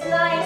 Slime.